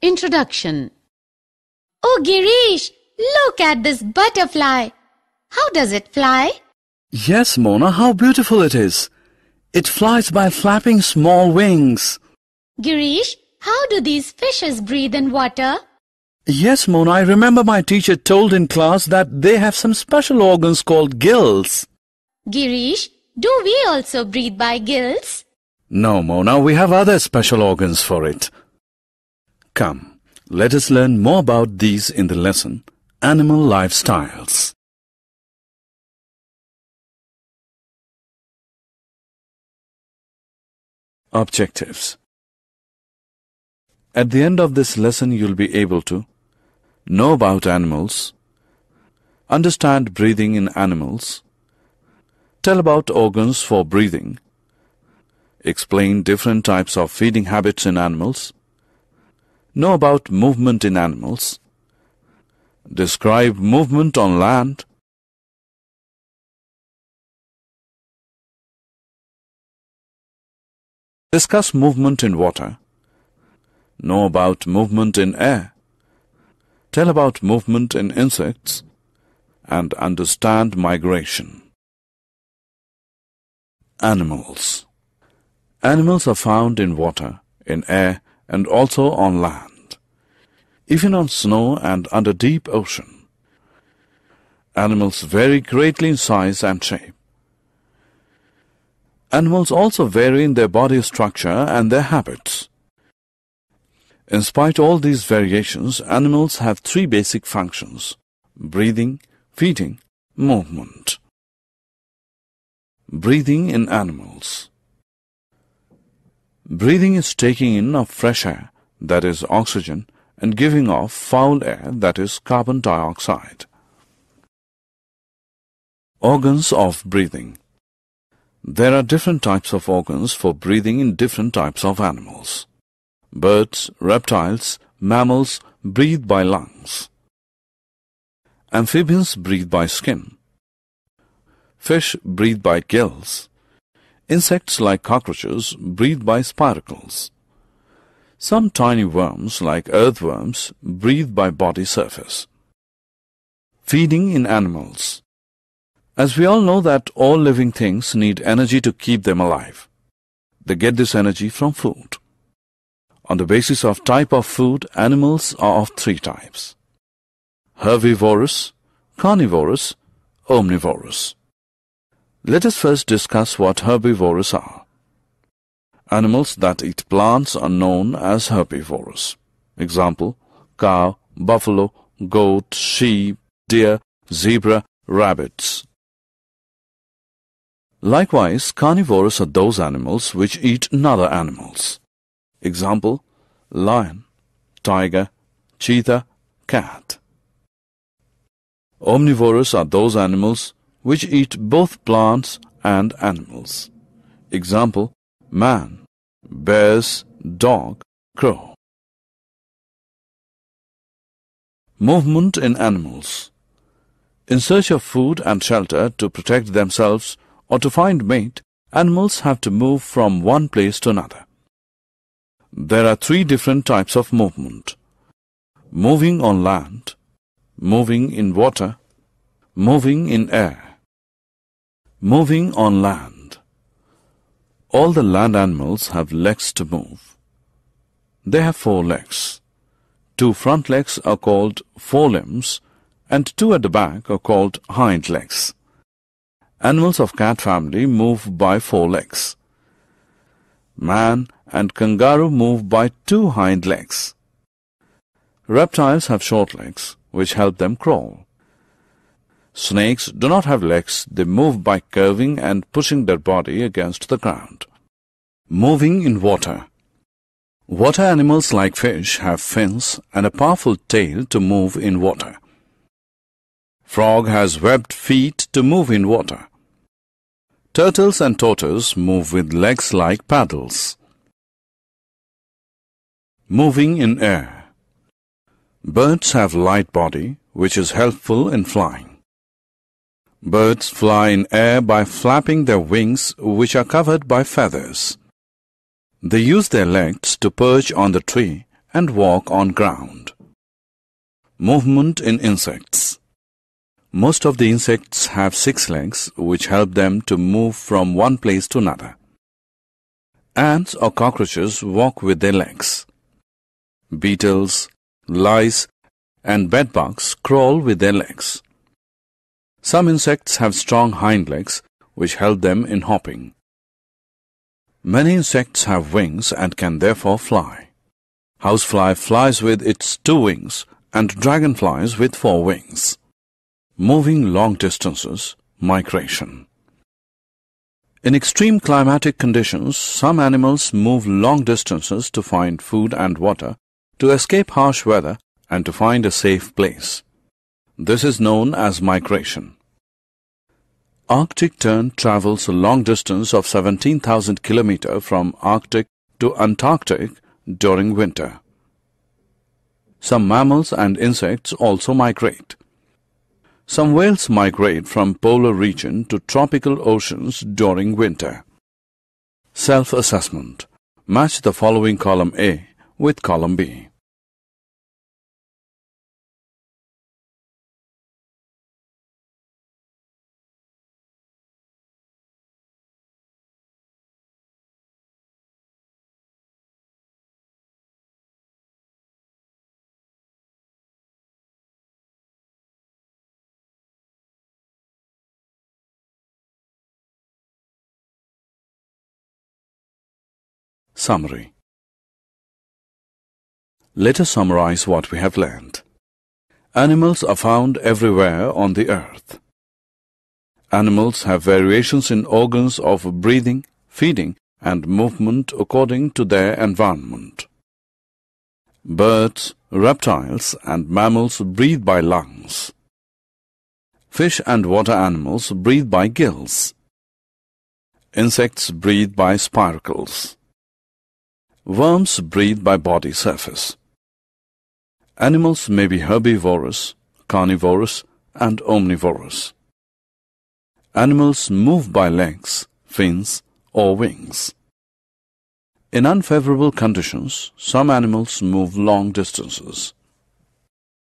Introduction Oh, Girish, look at this butterfly. How does it fly? Yes, Mona, how beautiful it is. It flies by flapping small wings. Girish, how do these fishes breathe in water? Yes, Mona, I remember my teacher told in class that they have some special organs called gills. Girish, do we also breathe by gills? No, Mona, we have other special organs for it. Come, let us learn more about these in the lesson, Animal Lifestyles. Objectives At the end of this lesson, you'll be able to know about animals, understand breathing in animals, tell about organs for breathing, explain different types of feeding habits in animals, know about movement in animals, describe movement on land, discuss movement in water, know about movement in air, tell about movement in insects, and understand migration. Animals. Animals are found in water, in air, and also on land, even on snow and under deep ocean. Animals vary greatly in size and shape. Animals also vary in their body structure and their habits. In spite all these variations, animals have three basic functions breathing, feeding, movement. Breathing in animals. Breathing is taking in of fresh air, that is oxygen, and giving off foul air, that is carbon dioxide. Organs of breathing. There are different types of organs for breathing in different types of animals. Birds, reptiles, mammals breathe by lungs. Amphibians breathe by skin. Fish breathe by gills. Insects like cockroaches breathe by spiracles. Some tiny worms like earthworms breathe by body surface. Feeding in animals. As we all know that all living things need energy to keep them alive. They get this energy from food. On the basis of type of food, animals are of three types. Herbivorous, carnivorous, omnivorous. Let us first discuss what herbivores are. Animals that eat plants are known as herbivores. Example, cow, buffalo, goat, sheep, deer, zebra, rabbits. Likewise, carnivores are those animals which eat other animals. Example, lion, tiger, cheetah, cat. Omnivores are those animals which eat both plants and animals. Example, man, bears, dog, crow. Movement in animals. In search of food and shelter to protect themselves or to find mate, animals have to move from one place to another. There are three different types of movement. Moving on land, moving in water, moving in air. Moving on land. All the land animals have legs to move. They have four legs. Two front legs are called forelimbs and two at the back are called hind legs. Animals of cat family move by four legs. Man and kangaroo move by two hind legs. Reptiles have short legs which help them crawl. Snakes do not have legs, they move by curving and pushing their body against the ground. Moving in water. Water animals like fish have fins and a powerful tail to move in water. Frog has webbed feet to move in water. Turtles and tortoise move with legs like paddles. Moving in air. Birds have light body, which is helpful in flying. Birds fly in air by flapping their wings which are covered by feathers. They use their legs to perch on the tree and walk on ground. Movement in insects. Most of the insects have six legs which help them to move from one place to another. Ants or cockroaches walk with their legs. Beetles, lice and bedbugs crawl with their legs. Some insects have strong hind legs which help them in hopping. Many insects have wings and can therefore fly. Housefly flies with its two wings and dragonflies with four wings. Moving long distances, migration. In extreme climatic conditions, some animals move long distances to find food and water, to escape harsh weather, and to find a safe place. This is known as migration. Arctic tern travels a long distance of 17,000 km from Arctic to Antarctic during winter. Some mammals and insects also migrate. Some whales migrate from polar region to tropical oceans during winter. Self-assessment. Match the following column A with column B. Summary Let us summarize what we have learned. Animals are found everywhere on the earth. Animals have variations in organs of breathing, feeding, and movement according to their environment. Birds, reptiles, and mammals breathe by lungs. Fish and water animals breathe by gills. Insects breathe by spiracles. Worms breathe by body surface. Animals may be herbivorous, carnivorous, and omnivorous. Animals move by legs, fins, or wings. In unfavorable conditions, some animals move long distances.